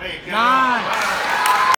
Hey, Nah,